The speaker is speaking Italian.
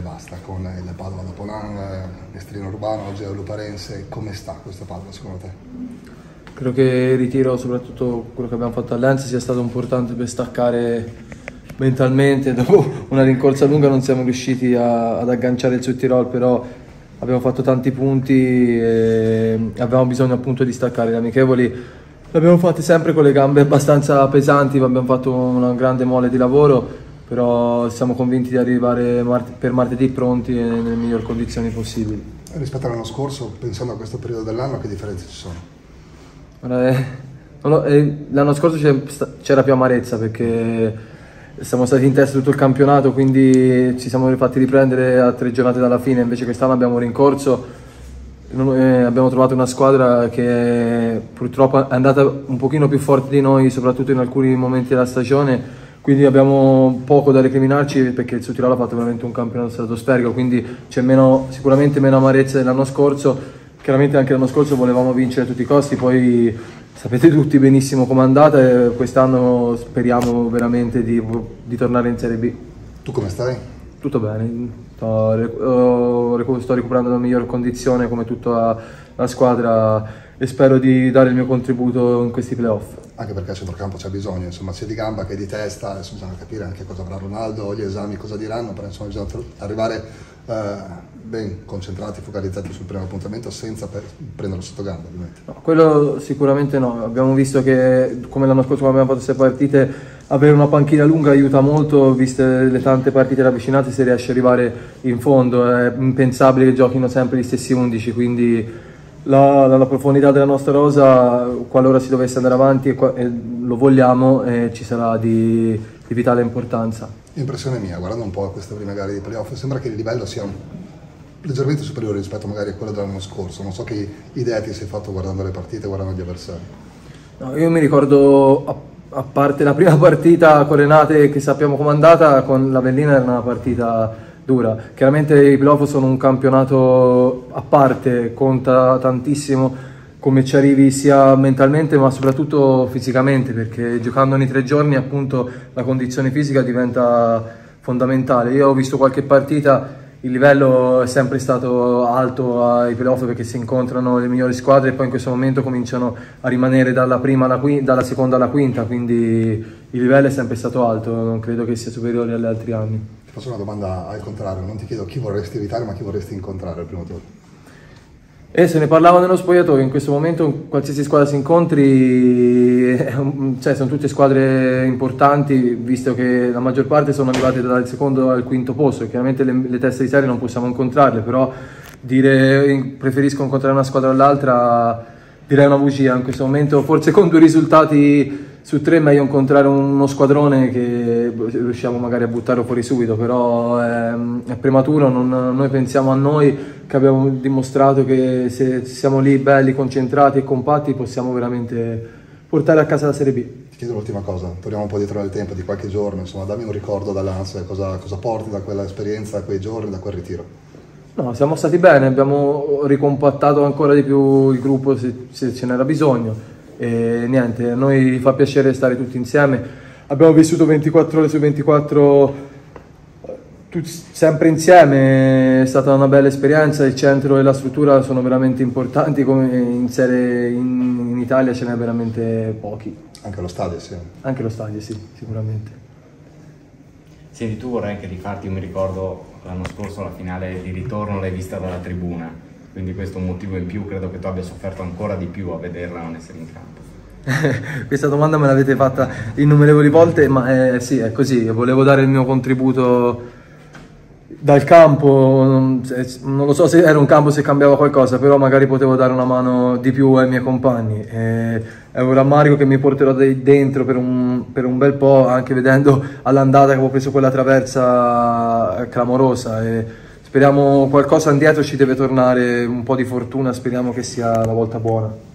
basta, con il Padova da Polan, Mestrino Urbano, oggi è Luparense, come sta questo Padova secondo te? Credo che il ritiro, soprattutto quello che abbiamo fatto all'Enza, sia stato importante per staccare mentalmente. Dopo una rincorsa lunga non siamo riusciti a, ad agganciare il Sud Tirol, però abbiamo fatto tanti punti e abbiamo bisogno appunto di staccare. Le amichevoli l'abbiamo fatte sempre con le gambe abbastanza pesanti, abbiamo fatto una grande mole di lavoro, però siamo convinti di arrivare per martedì pronti e nelle migliori condizioni possibili. Rispetto all'anno scorso, pensando a questo periodo dell'anno, che differenze ci sono? Eh, eh, l'anno scorso c'era più amarezza perché siamo stati in testa tutto il campionato, quindi ci siamo fatti riprendere a tre giornate dalla fine, invece quest'anno abbiamo rincorso, eh, abbiamo trovato una squadra che purtroppo è andata un pochino più forte di noi, soprattutto in alcuni momenti della stagione, quindi abbiamo poco da recriminarci perché il Sud ha fatto veramente un campionato stratosferico, quindi c'è sicuramente meno amarezza dell'anno scorso, chiaramente anche l'anno scorso volevamo vincere a tutti i costi, poi Sapete tutti benissimo com'è andata e quest'anno speriamo veramente di, di, tornare in Serie B. Tu come stai? Tutto bene, sto, sto recuperando la miglior condizione come tutta la squadra e spero di dare il mio contributo in questi playoff. Anche perché a centrocampo c'è bisogno, insomma, sia di gamba che di testa, adesso bisogna capire anche cosa avrà Ronaldo, gli esami cosa diranno, però insomma bisogna arrivare eh, ben concentrati, focalizzati sul primo appuntamento senza prenderlo sotto gamba ovviamente. No, quello sicuramente no, abbiamo visto che come l'anno scorso quando abbiamo fatto queste partite avere una panchina lunga aiuta molto, viste le tante partite ravvicinate se riesce ad arrivare in fondo, è impensabile che giochino sempre gli stessi 11, quindi la, la, la profondità della nostra rosa, qualora si dovesse andare avanti e, e lo vogliamo, eh, ci sarà di, di vitale importanza. Impressione mia, guardando un po' queste prime gare di playoff, sembra che il livello sia leggermente superiore rispetto magari a quello dell'anno scorso. Non so che idea ti sei fatto guardando le partite, guardando gli avversari. No, io mi ricordo, a, a, parte la prima partita con Renate che sappiamo com'è andata, con la Bellina era una partita dura. Chiaramente i playoff sono un campionato a parte, conta tantissimo come ci arrivi sia mentalmente ma soprattutto fisicamente perché giocando ogni tre giorni appunto la condizione fisica diventa fondamentale. Io ho visto qualche partita, il livello è sempre stato alto ai playoff perché si incontrano le migliori squadre e poi in questo momento cominciano a rimanere dalla, alla quinta, dalla seconda alla quinta, quindi il livello è sempre stato alto, non credo che sia superiore agli altri anni. Faccio una domanda al contrario, non ti chiedo chi vorresti evitare ma chi vorresti incontrare al primo turno. E se ne parlava nello spogliatoio, in questo momento qualsiasi squadra si incontri, cioè sono tutte squadre importanti, visto che la maggior parte sono arrivate dal secondo al quinto posto, chiaramente le, le teste di serie non possiamo incontrarle, però dire preferisco incontrare una squadra o l'altra direi una bugia in questo momento, forse con due risultati su tre è meglio incontrare uno squadrone che riusciamo magari a buttarlo fuori subito, però è, è prematuro, non, noi pensiamo a noi che abbiamo dimostrato che se siamo lì belli, concentrati e compatti possiamo veramente portare a casa la Serie B. Ti chiedo l'ultima cosa, torniamo un po' dietro nel tempo di qualche giorno, insomma dammi un ricordo dall'Ansia, cosa, cosa porti da quella esperienza, da quei giorni, da quel ritiro. No, siamo stati bene, abbiamo ricompattato ancora di più il gruppo se, se ce n'era bisogno e niente, a noi fa piacere stare tutti insieme. Abbiamo vissuto 24 ore su 24 tutti, sempre insieme, è stata una bella esperienza, il centro e la struttura sono veramente importanti, come in serie in, in Italia ce n'è veramente pochi. Anche lo stadio, sì. Anche lo stadio, sì, sicuramente. Senti, tu vorrei anche rifarti, io mi ricordo l'anno scorso la finale di ritorno l'hai vista dalla tribuna quindi questo è un motivo in più, credo che tu abbia sofferto ancora di più a vederla non essere in campo. Questa domanda me l'avete fatta innumerevoli volte, ma eh, sì, è così, volevo dare il mio contributo dal campo, non, lo so se era un campo se cambiava qualcosa, però magari potevo dare una mano di più ai miei compagni. E è un rammarico che mi porterò dentro per un, per un bel po', anche vedendo all'andata che avevo preso quella traversa clamorosa. E, Speriamo qualcosa indietro ci deve tornare, un po' di fortuna, speriamo che sia la volta buona.